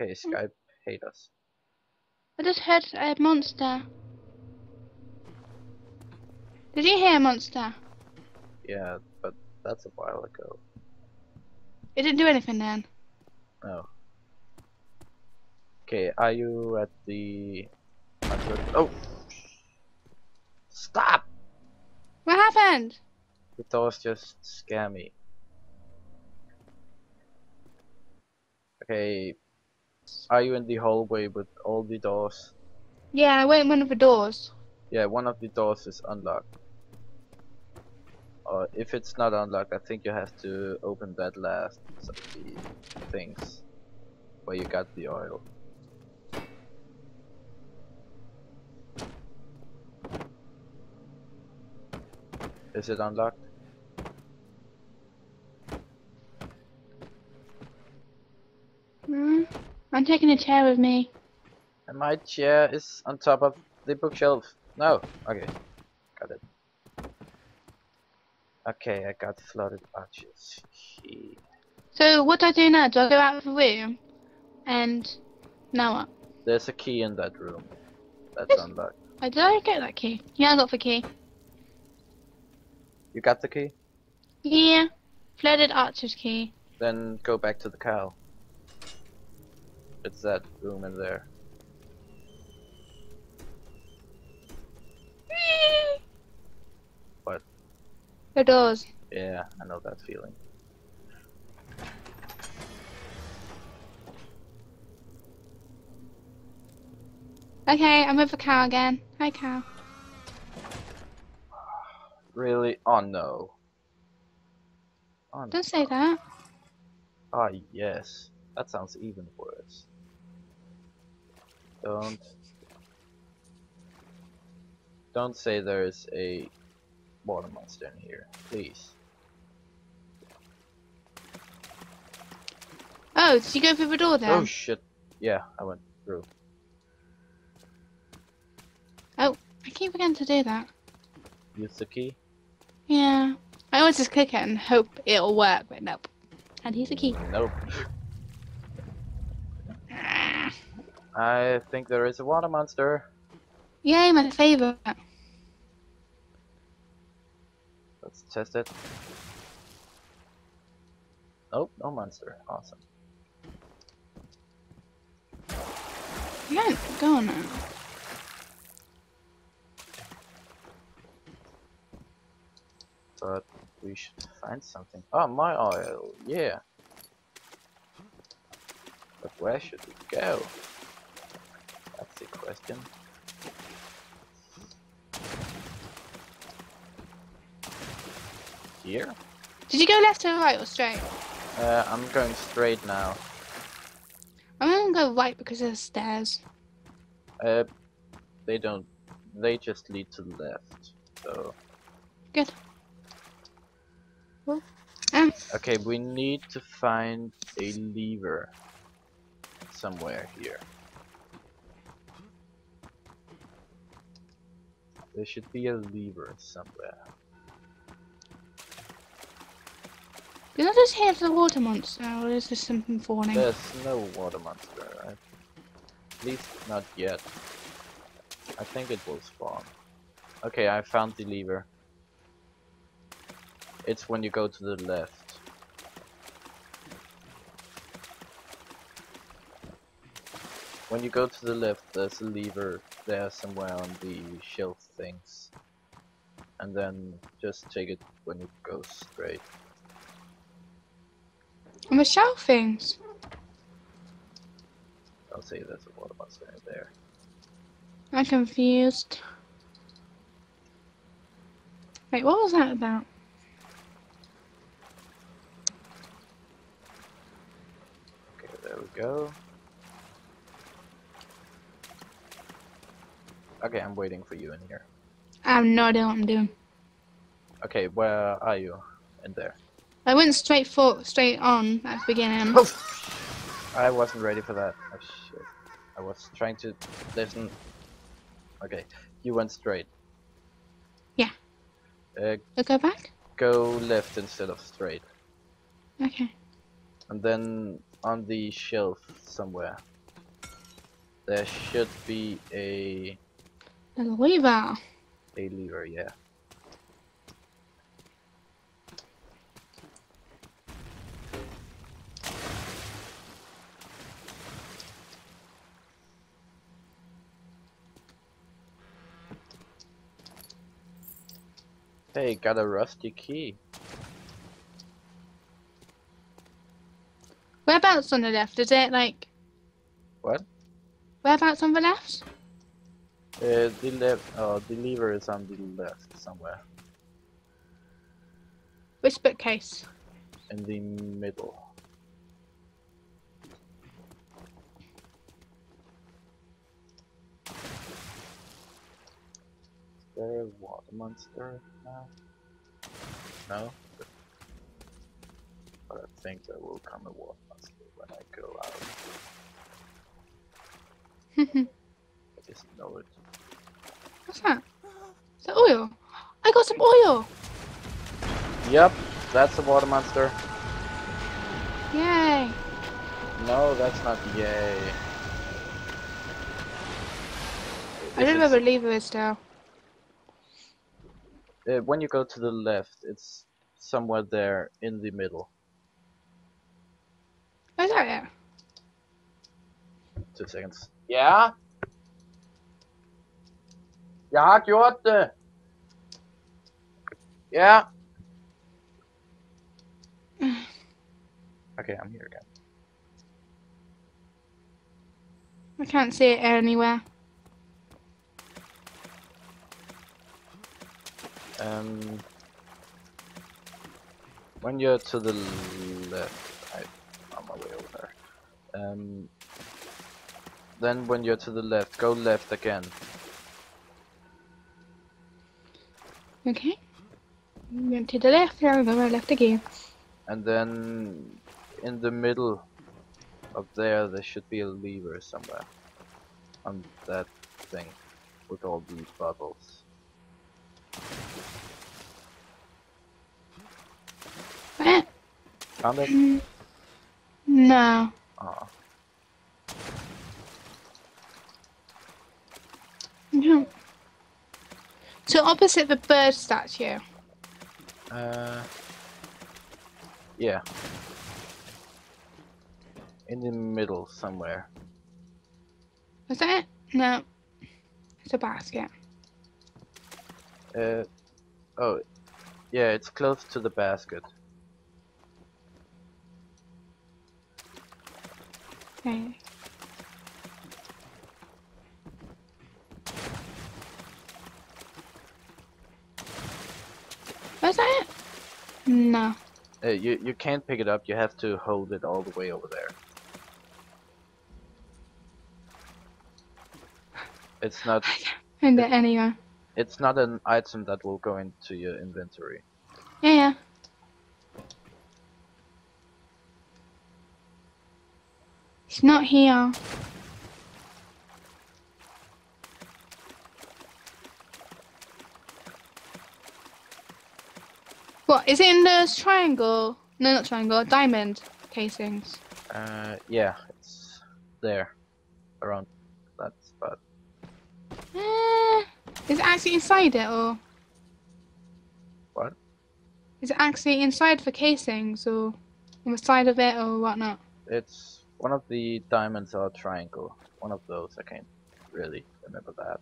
Okay, Skype hate us. I just heard a monster. Did you hear a monster? Yeah, but that's a while ago. It didn't do anything then. Oh. Okay, are you at the... Oh! Stop! What happened? The doors just scare me. Okay, are you in the hallway with all the doors? Yeah, I went in one of the doors. Yeah, one of the doors is unlocked. Uh, if it's not unlocked, I think you have to open that last of the things where you got the oil. Is it unlocked? I'm taking a chair with me. And my chair is on top of the bookshelf. No. Okay. Got it. Okay, I got flooded arches. He... So what do I do now? Do I go out of the room? And now what? There's a key in that room. That's unlocked. Oh, did I get that key? Yeah, I got the key. You got the key? Yeah. Flooded archer's key. Then go back to the cow. It's that room in there. What? The doors. Yeah, I know that feeling. Okay, I'm with the cow again. Hi, cow. Really? Oh no. Oh, Don't say that. Ah yes. That sounds even worse. Don't Don't say there's a water monster in here, please. Oh, did you go through the door then? Oh shit. Yeah, I went through. Oh, I keep forgetting to do that. Use the key. Yeah. I always just click it and hope it'll work, but nope. And here's the key. Nope. Ah. I think there is a water monster. Yay, my favourite. Let's test it. Oh, no monster. Awesome. Yeah, go now. But we should find something. Oh, my oil. Yeah. But where should we go? That's the question. Here? Did you go left or right or straight? Uh, I'm going straight now. I'm gonna go right because there's stairs. Uh, they don't. They just lead to the left. So. Good. Well, um, Okay, we need to find a lever somewhere here. There should be a lever somewhere. did I just hear the water monster or is this something fawning? There's no water monster. I- At least not yet. I think it will spawn. Okay, I found the lever. It's when you go to the left. When you go to the left, there's a lever there somewhere on the shelf things. And then just take it when you go straight. On the shelf things. I'll say there's a water monster in there. I'm confused. Wait, what was that about? Okay, there we go. Okay, I'm waiting for you in here. I have no idea what I'm doing. Okay, where are you? In there. I went straight for straight on at the beginning. I wasn't ready for that. Oh shit. I was trying to listen. Okay, you went straight. Yeah. Uh, go back? go left instead of straight. Okay. And then on the shelf somewhere. There should be a A lever. a lever, yeah. Hey, got a rusty key. Whereabouts on the left? Is it like What? whereabouts on the left? Uh, the left, oh, the lever is on the left somewhere. Which bookcase? In the middle. Is there a water monster now? No? But I think there will come a water monster when I go out. I just know it. What's that? Is that oil? I got some oil! Yep, that's the water monster. Yay! No, that's not yay. I don't know where the lever is still. Uh, when you go to the left, it's somewhere there in the middle. Oh, is that it? Two seconds. Ja? Jeg har gjort det! Ja! Okay, I'm here again. I can't see it anywhere. Um, when you're to the left, I, on my way over there. Um, then when you're to the left, go left again. Okay. Went to the left, go, we're left again. And then in the middle up there, there should be a lever somewhere. On that thing with all these bubbles. Eh, Found it? mm, No. Aw. No. So opposite the bird statue. Uh, yeah. In the middle somewhere. Was that it? No. It's a basket. Uh, oh, yeah, it's close to the basket. Okay. Was that it? No. Uh, you you can't pick it up. You have to hold it all the way over there. It's not. And it anyway. It's not an item that will go into your inventory. Yeah, yeah. It's not here. What, is it in the triangle? No, not triangle, diamond casings. Uh, yeah, it's there, around that spot. Eh, is it actually inside it, or? What? Is it actually inside the casings, or on the side of it, or whatnot? It's one of the diamonds or triangle. One of those. I can't really remember that.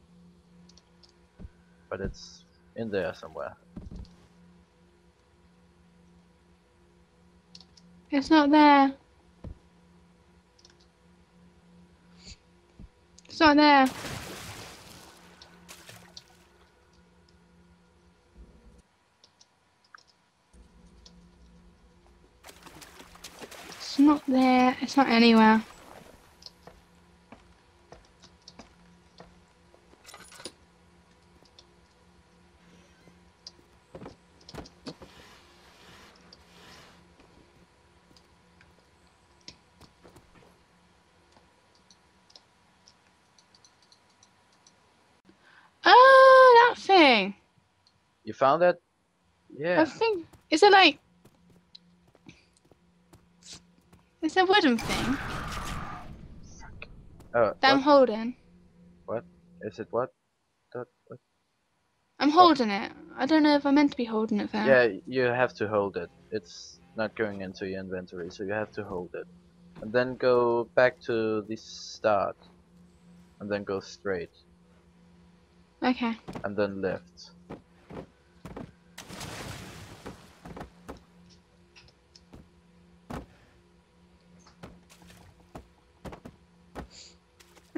But it's in there somewhere. It's not there. It's not there. It's not there. It's not anywhere. Oh, that thing. You found it? Yeah. I think. Is it like? It's a wooden thing Oh, that I'm holding. is it what? Dot- what? I'm oh. holding it. I don't know if I'm meant to be holding it. Yeah, you have to hold it. It's not going into your inventory, so you have to hold it. And then go back to the start. And then go straight. Okay. And then left.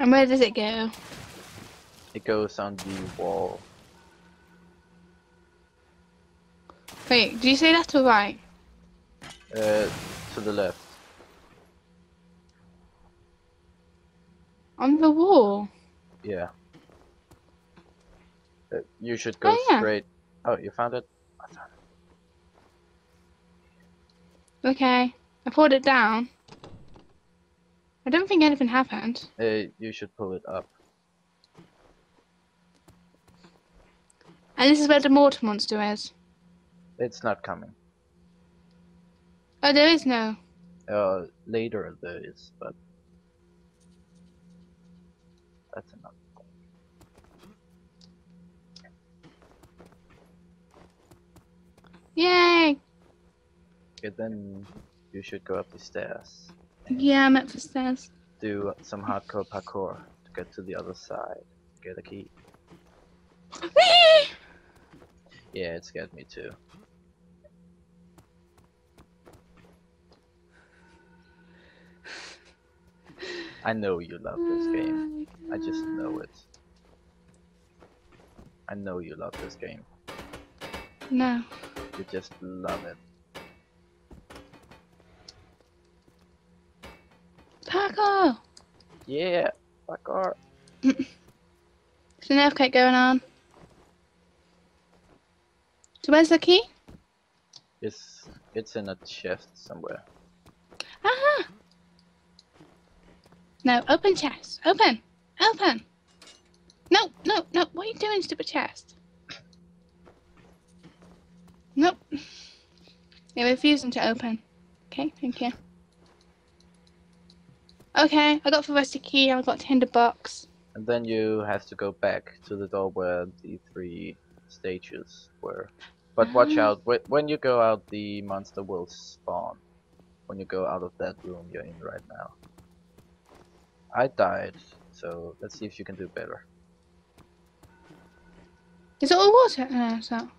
And where does it go? It goes on the wall. Wait, do you say left or right? Uh, to the left. On the wall. Yeah. Uh, you should go Oh, yeah. straight. Oh, you found it? I found it. Okay. I pulled it down. I don't think anything happened. it. Uh, you should pull it up. And this is where the water monster is. It's not coming. Oh, there is no. Uh, later there is, but that's enough. Yay! Okay, then you should go up the stairs. Yeah, I'm up the stairs. Do some hardcore parkour to get to the other side. Get a key. Yeah, it scared me too. I know you love this oh game. I just know it. I know you love this game. No. You just love it. Parkour! Yeah, parkour. There's an earthquake going on. So where's the key? It's it's in a chest somewhere. Ah! No, open chest. Open! Open! No, no, no. What are you doing, stupid chest? Nope. You're refusing to open. Okay, thank you. Okay, I got the rusty key, I got tinderbox. And then you have to go back to the door where the three stages were. But watch Ah. out, when you go out the monster will spawn. When you go out of that room you're in right now. I died, so let's see if you can do better. Is it all water? No, it's not.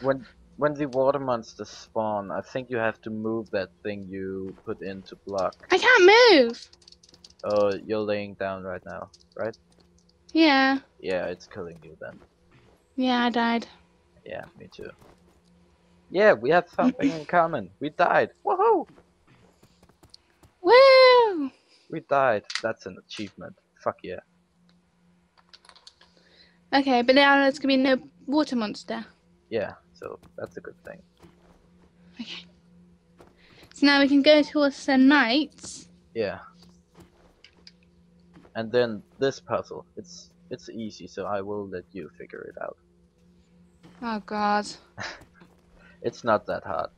When when the water monsters spawn, I think you have to move that thing you put in to block. I can't move! Oh, you're laying down right now, right? Yeah. Yeah, it's killing you then. Yeah, I died. Yeah, me too. Yeah, we have something in common. We died. Woohoo! Woo! We died. That's an achievement. Fuck yeah. Okay, but now there's gonna be no water monster. Yeah, so that's a good thing. Okay. So now we can go towards the knights. Yeah. And then this puzzle. It's it's easy, so I will let you figure it out. Oh god. It's not that hard.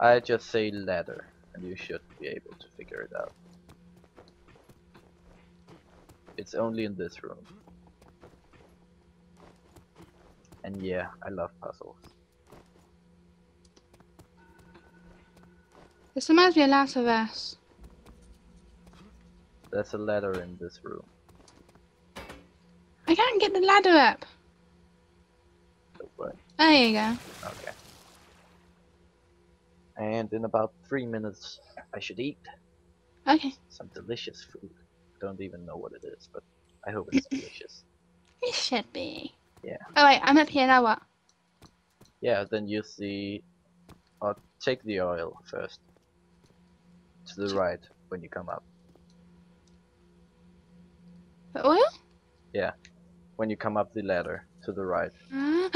I just say ladder, and you should be able to figure it out. It's only in this room. And yeah, I love puzzles. This reminds me of Last of Us. There's a ladder in this room. I can't get the ladder up. Don't. There you go. Okay. And in about three minutes, I should eat Okay. some delicious food. Don't even know what it is, but I hope it's delicious. It should be. Yeah. Oh wait, I'm up here now what? Yeah, then use the. Or take the oil first. To the right when you come up. The oil? Yeah. When you come up the ladder to the right. Ah.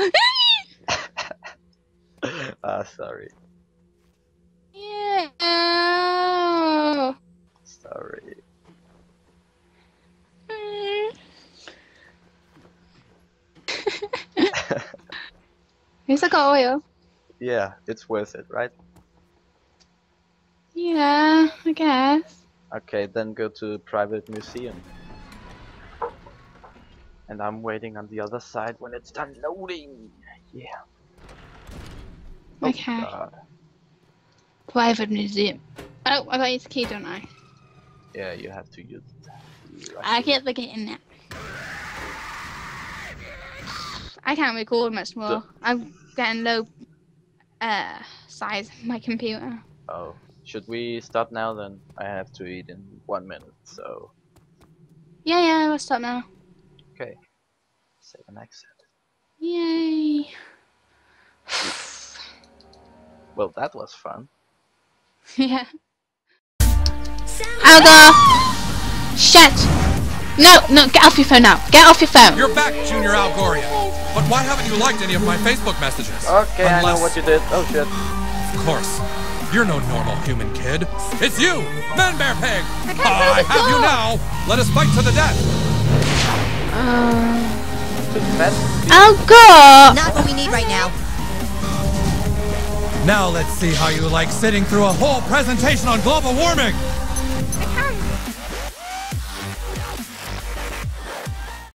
ah, sorry. yeah. Sorry. At least I got oil. Yeah, it's worth it, right? Yeah, I guess. Okay, then go to private museum. And I'm waiting on the other side when it's done loading. Yeah. Oh, Okay. God. Private museum. Oh, I got use key, don't I? Yeah, you have to use. it. I can't get in there. I can't record much more. I'm getting low uh size my computer. Oh, should we stop now? Then I have to eat in one minute. So Yeah, yeah, let's stop now. okay. Save an exit. Yay. Well, that was fun. yeah. Al Gore! Shit! No, no, get off your phone now. Get off your phone. You're back, Junior Algoria. But why haven't you liked any of my Facebook messages? Okay, I know what you did. Oh shit. Of course. You're no normal human kid. It's you, Man Bear Pig. can't I close the have you now. Let us fight to the death. Uh, Too fast. Al Gore! Not what we need right now. Now let's see how you like sitting through a whole presentation on global warming.